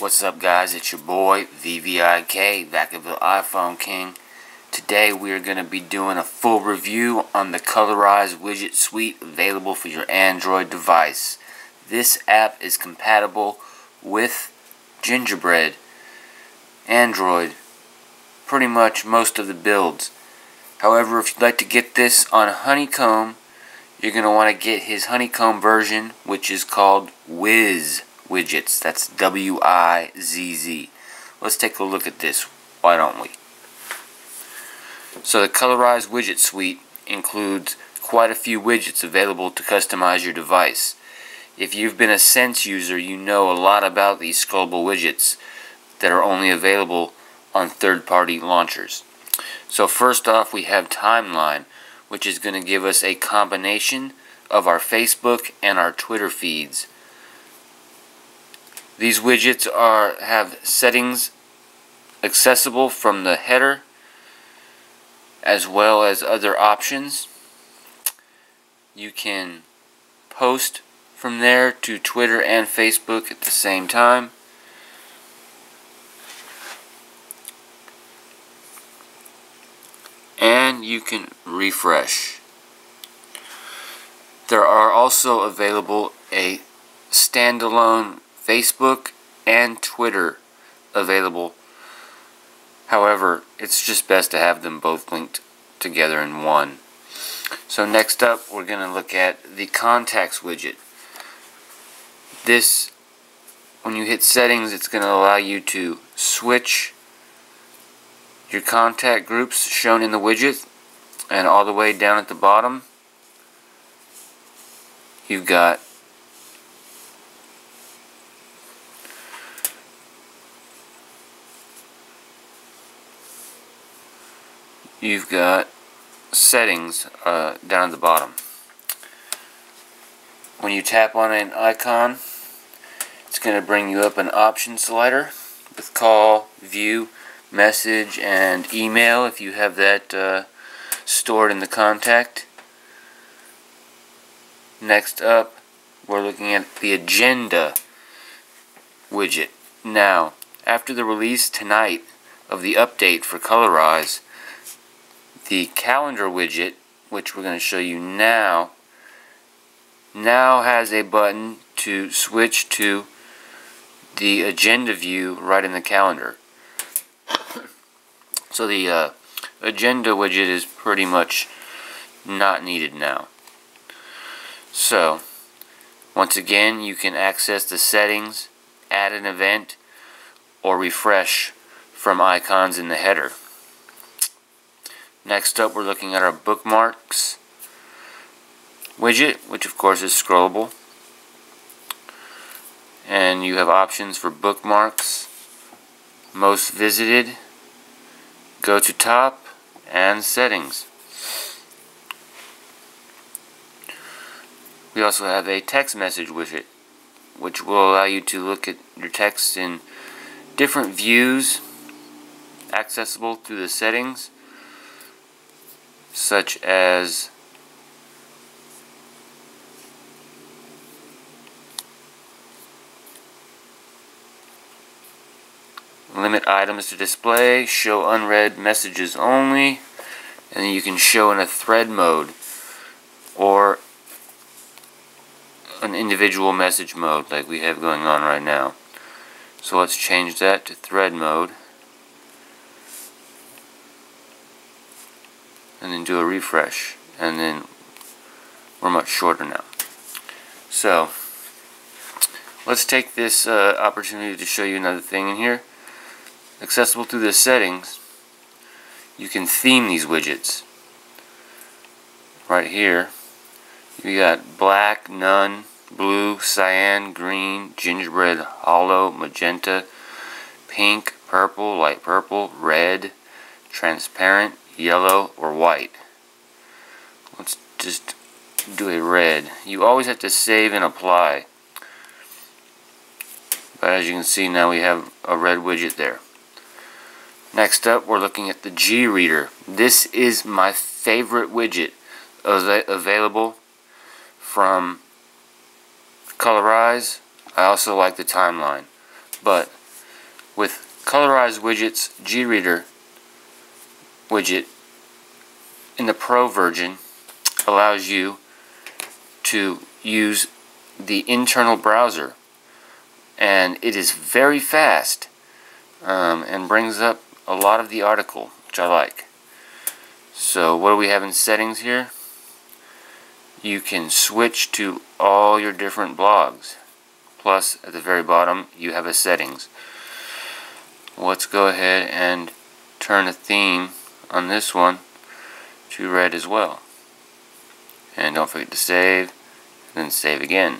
What's up guys, it's your boy VVIK, Vacaville iPhone King. Today we are going to be doing a full review on the Colorize widget suite available for your Android device. This app is compatible with Gingerbread, Android, pretty much most of the builds. However, if you'd like to get this on Honeycomb, you're going to want to get his Honeycomb version, which is called Wizz widgets. That's W-I-Z-Z. Let's take a look at this. Why don't we? So the Colorize widget suite includes quite a few widgets available to customize your device. If you've been a Sense user, you know a lot about these scrollable widgets that are only available on third-party launchers. So first off, we have Timeline, which is going to give us a combination of our Facebook and our Twitter feeds. These widgets are have settings accessible from the header as well as other options. You can post from there to Twitter and Facebook at the same time. And you can refresh. There are also available a standalone Facebook and Twitter available. However, it's just best to have them both linked together in one. So next up, we're going to look at the contacts widget. This, when you hit settings, it's going to allow you to switch your contact groups shown in the widget and all the way down at the bottom you've got you've got settings uh, down at the bottom. When you tap on an icon, it's going to bring you up an option slider with call, view, message, and email if you have that uh, stored in the contact. Next up, we're looking at the agenda widget. Now, after the release tonight of the update for Colorize, the calendar widget, which we're going to show you now, now has a button to switch to the agenda view right in the calendar. so the uh, agenda widget is pretty much not needed now. So, once again, you can access the settings, add an event, or refresh from icons in the header. Next up, we're looking at our bookmarks widget, which of course is scrollable. And you have options for bookmarks, most visited, go to top, and settings. We also have a text message widget, which will allow you to look at your text in different views, accessible through the settings such as limit items to display, show unread messages only, and you can show in a thread mode or an individual message mode like we have going on right now. So let's change that to thread mode. And then do a refresh and then we're much shorter now. So let's take this uh, opportunity to show you another thing in here. Accessible through the settings you can theme these widgets. Right here you got black, none, blue, cyan, green, gingerbread, holo, magenta, pink, purple, light purple, red, transparent, yellow, or white. Let's just do a red. You always have to save and apply. But as you can see now we have a red widget there. Next up we're looking at the G Reader. This is my favorite widget available from Colorize. I also like the timeline. But with Colorize Widgets G-Reader widget in the Pro version allows you to use the internal browser. And it is very fast um, and brings up a lot of the article which I like. So what do we have in settings here? You can switch to all your different blogs. Plus at the very bottom you have a settings. Let's go ahead and turn a theme on this one to red as well. And don't forget to save then save again.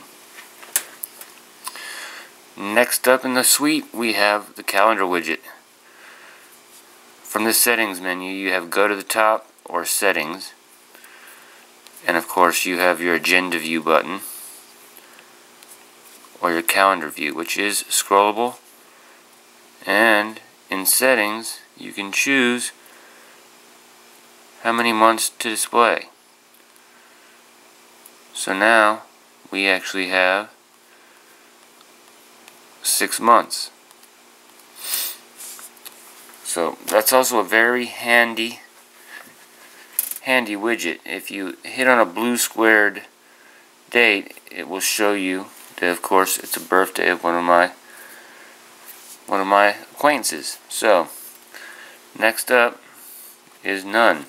Next up in the suite we have the calendar widget. From the settings menu you have go to the top or settings. And of course you have your agenda view button or your calendar view which is scrollable. And in settings you can choose how many months to display so now we actually have six months so that's also a very handy handy widget if you hit on a blue squared date it will show you that of course it's a birthday of one of my one of my acquaintances. So, next up is none.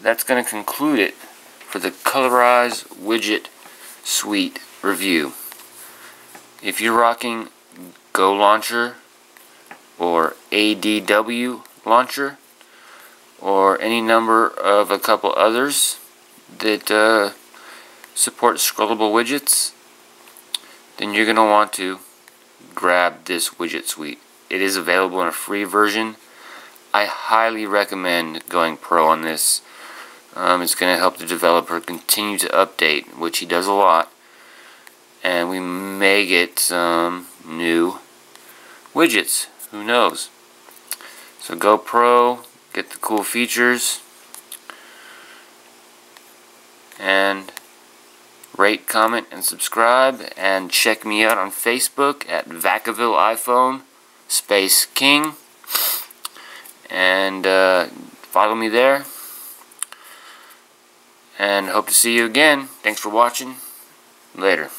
That's going to conclude it for the Colorize Widget Suite review. If you're rocking Go Launcher or ADW Launcher or any number of a couple others that uh, support scrollable widgets, then you're going to want to grab this widget suite. It is available in a free version. I highly recommend going pro on this. Um, it's going to help the developer continue to update, which he does a lot. And we may get some new widgets. Who knows? So go pro, get the cool features, and rate, comment, and subscribe. And check me out on Facebook at Vacaville iPhone Space King. And uh, follow me there. And hope to see you again. Thanks for watching. Later.